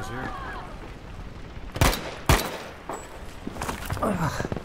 boys here. Ugh.